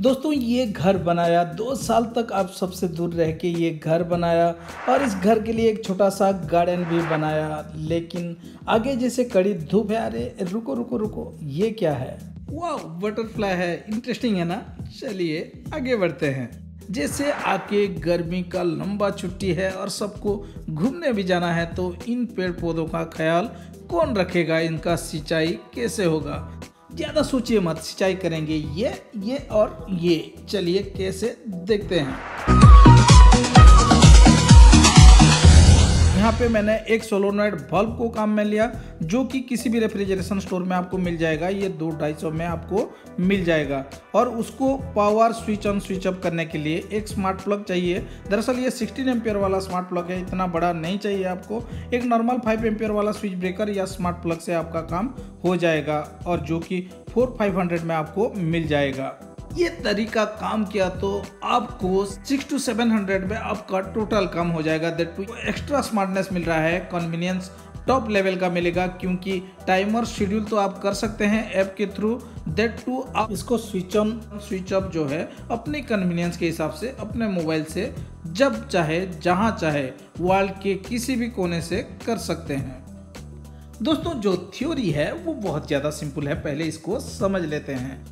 दोस्तों, ये घर बनाया, दो साल तक आप सबसे दूर रह के ये घर बनाया और इस घर के लिए एक छोटा सा गार्डन भी बनाया। लेकिन आगे जैसे कड़ी धूप है, अरे रुको रुको रुको, ये क्या है? वाह बटरफ्लाई है इंटरेस्टिंग है ना? चलिए, आगे बढ़ते हैं। जैसे आके गर्मी का लंबा छुट्टी है और सबको घूमने भी जाना है तो इन पेड़ पौधों का ख्याल कौन रखेगा? इनका सिंचाई कैसे होगा? ज़्यादा सोचिए मत सिंचाई करेंगे ये ये और ये। चलिए कैसे देखते हैं। पे मैंने एक सोलोनॉइड बल्ब को काम में लिया, जो कि किसी भी रेफ्रिजरेशन स्टोर में आपको मिल जाएगा। ये दो ढाई सौ में आपको मिल जाएगा। और उसको power switch on, switch up करने के लिए एक स्मार्ट प्लग चाहिए। दरअसल ये 16 एम्पियर वाला स्मार्ट प्लग है, इतना बड़ा नहीं चाहिए आपको। एक नॉर्मल 5 एम्पियर वाला स्विच ब्रेकर या स्मार्ट प्लग से आपका काम हो जाएगा, और जो कि फोर फाइव हंड्रेड में आपको मिल जाएगा। ये तरीका काम किया तो आपको सिक्स टू सेवन हंड्रेड में आपका टोटल काम हो जाएगा। दैट टू एक्स्ट्रा स्मार्टनेस मिल रहा है कन्वीनियंस टॉप लेवल का मिलेगा, क्योंकि टाइमर शेड्यूल तो आप कर सकते हैं ऐप के थ्रू दैट टू आप इसको स्विच ऑन स्विच ऑफ़ जो है, अपने कन्वीनियंस के हिसाब से, अपने मोबाइल से, जब चाहे, जहाँ चाहे वर्ल्ड के किसी भी कोने से कर सकते हैं। दोस्तों, जो थ्योरी है, वो बहुत ज़्यादा सिंपल है। पहले इसको समझ लेते हैं।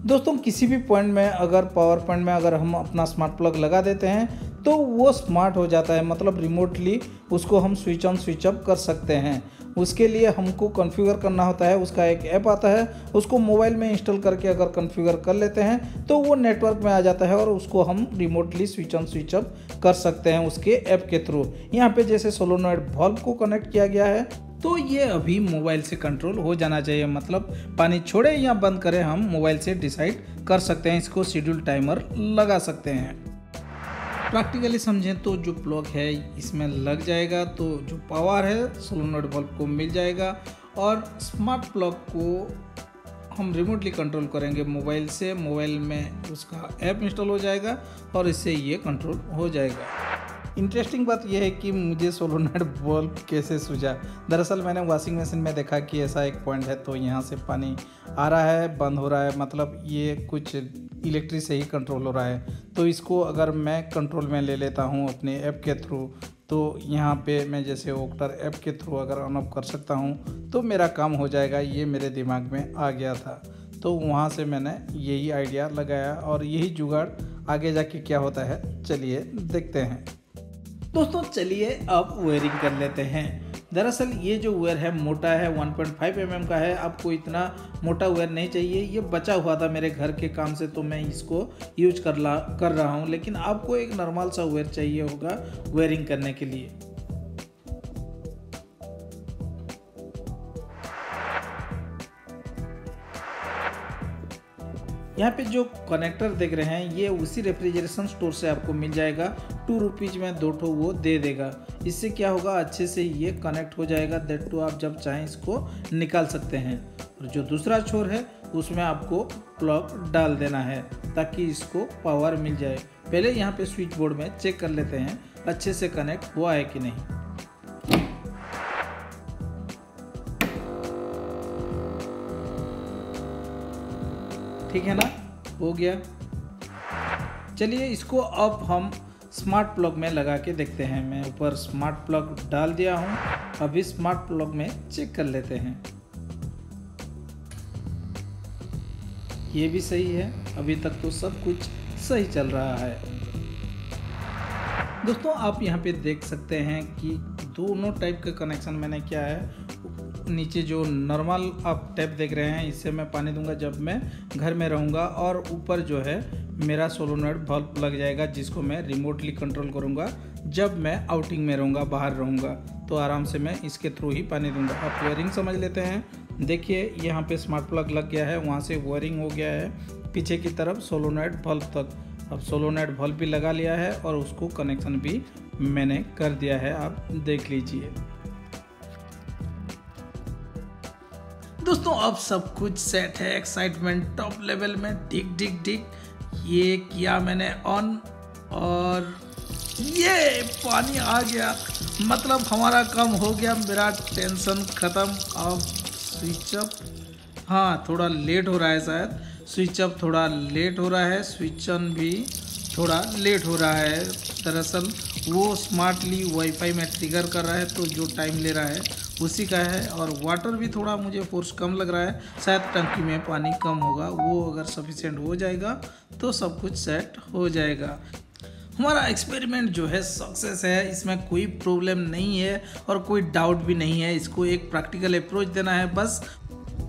दोस्तों, किसी भी पॉइंट में अगर पावर पॉइंट में अगर हम अपना स्मार्ट प्लग लगा देते हैं तो वो स्मार्ट हो जाता है। मतलब रिमोटली उसको हम स्विच ऑन स्विच अप कर सकते हैं। उसके लिए हमको कॉन्फ़िगर करना होता है। उसका एक ऐप आता है। उसको मोबाइल में इंस्टॉल करके अगर कॉन्फ़िगर कर लेते हैं तो वो नेटवर्क में आ जाता है और उसको हम remotely switch on switch up कर सकते हैं उसके ऐप के थ्रू यहाँ पे जैसे सोलोनॉइड बल्ब को कनेक्ट किया गया है तो ये अभी मोबाइल से कंट्रोल हो जाना चाहिए। मतलब पानी छोड़े या बंद करें, हम मोबाइल से डिसाइड कर सकते हैं, इसको शेड्यूल टाइमर लगा सकते हैं। प्रैक्टिकली समझें तो जो प्लग है, इसमें लग जाएगा तो जो पावर है सोलोनोड बल्ब को मिल जाएगा और स्मार्ट प्लग को हम रिमोटली कंट्रोल करेंगे मोबाइल से। मोबाइल में उसका ऐप इंस्टॉल हो जाएगा और इससे ये कंट्रोल हो जाएगा। इंटरेस्टिंग बात यह है कि मुझे सोलोनाइट बल्ब कैसे सूझा? दरअसल मैंने वॉशिंग मशीन में देखा कि ऐसा एक पॉइंट है तो यहाँ से पानी आ रहा है, बंद हो रहा है मतलब ये कुछ इलेक्ट्रिक से ही कंट्रोल हो रहा है। तो इसको अगर मैं कंट्रोल में ले लेता हूँ अपने ऐप के थ्रू तो यहाँ पे मैं जैसे ओक्टर ऐप के थ्रू अगर ऑन ऑफ़ कर सकता हूँ तो मेरा काम हो जाएगा, ये मेरे दिमाग में आ गया था। तो वहाँ से मैंने यही आइडिया लगाया और यही जुगाड़ आगे जाके क्या होता है, चलिए देखते हैं। दोस्तों, चलिए अब वेयरिंग कर लेते हैं। दरअसल ये जो वेयर है, मोटा है 1.5 पॉइंट mm का है। आपको इतना मोटा वेयर नहीं चाहिए। ये बचा हुआ था मेरे घर के काम से तो मैं इसको यूज़ कर ला, कर रहा हूँ। लेकिन आपको एक नॉर्मल सा वेयर चाहिए होगा वेयरिंग करने के लिए। यहाँ पे जो कनेक्टर देख रहे हैं, ये उसी रेफ्रिजरेशन स्टोर से आपको मिल जाएगा। टू रुपीज़ में दो ठो वो दे देगा। इससे क्या होगा, अच्छे से ये कनेक्ट हो जाएगा। दैट टू आप जब चाहें इसको निकाल सकते हैं। और जो दूसरा छोर है, उसमें आपको प्लग डाल देना है, ताकि इसको पावर मिल जाए। पहले यहाँ पे स्विच बोर्ड में चेक कर लेते हैं, अच्छे से कनेक्ट हुआ है कि नहीं। ठीक है ना? हो गया। चलिए, इसको अब हम स्मार्ट प्लग में लगा के देखते हैं। मैं ऊपर स्मार्ट प्लग डाल दिया हूँ। अभी स्मार्ट प्लग में चेक कर लेते हैं। ये भी सही है। अभी तक तो सब कुछ सही चल रहा है। दोस्तों, आप यहाँ पे देख सकते हैं कि दोनों टाइप का कनेक्शन मैंने क्या है। नीचे जो नॉर्मल आप टैप देख रहे हैं, इससे मैं पानी दूँगा जब मैं घर में रहूँगा और ऊपर जो है मेरा सोलोनाइट बल्ब लग जाएगा, जिसको मैं रिमोटली कंट्रोल करूँगा जब मैं आउटिंग में रहूँगा, बाहर रहूँगा तो आराम से मैं इसके थ्रू ही पानी दूँगा। आप वायरिंग समझ लेते हैं। देखिए, यहाँ पे स्मार्ट प्लग लग गया है, वहाँ से वायरिंग हो गया है, पीछे की तरफ़ सोलोनाइट बल्ब तक। अब सोलोनाइट बल्ब भी लगा लिया है और उसको कनेक्शन भी मैंने कर दिया है, आप देख लीजिए। दोस्तों, अब सब कुछ सेट है एक्साइटमेंट टॉप लेवल में। डिग डिग डिग ये किया मैंने ऑन और ये पानी आ गया। मतलब हमारा काम हो गया, मेरा टेंशन ख़त्म। अब स्विच अप हाँ थोड़ा लेट हो रहा है शायद। स्विच अप थोड़ा लेट हो रहा है। स्विच ऑन भी थोड़ा लेट हो रहा है। दरअसल वो स्मार्टली वाईफाई में ट्रिगर कर रहा है तो जो टाइम ले रहा है उसी का है और वाटर भी थोड़ा मुझे फोर्स कम लग रहा है। शायद टंकी में पानी कम होगा। वो अगर सफिशेंट हो जाएगा तो सब कुछ सेट हो जाएगा। हमारा एक्सपेरिमेंट जो है सक्सेस है। इसमें कोई प्रॉब्लम नहीं है और कोई डाउट भी नहीं है। इसको एक प्रैक्टिकल अप्रोच देना है। बस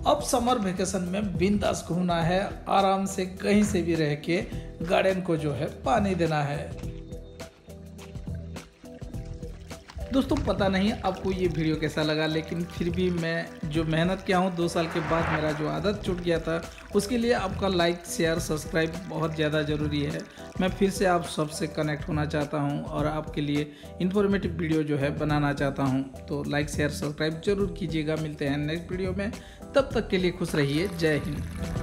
अब समर वेकेशन में बिंदास घूमना है। आराम से कहीं से भी रह के गार्डन को जो है पानी देना है। दोस्तों, पता नहीं आपको ये वीडियो कैसा लगा, लेकिन फिर भी मैं जो मेहनत किया हूँ, दो साल के बाद मेरा जो आदत छूट गया था, उसके लिए आपका लाइक शेयर सब्सक्राइब बहुत ज़्यादा ज़रूरी है। मैं फिर से आप सबसे कनेक्ट होना चाहता हूँ और आपके लिए इन्फॉर्मेटिव वीडियो जो है बनाना चाहता हूँ। तो लाइक शेयर सब्सक्राइब ज़रूर कीजिएगा। मिलते हैं नेक्स्ट वीडियो में। तब तक के लिए खुश रहिए। जय हिंद।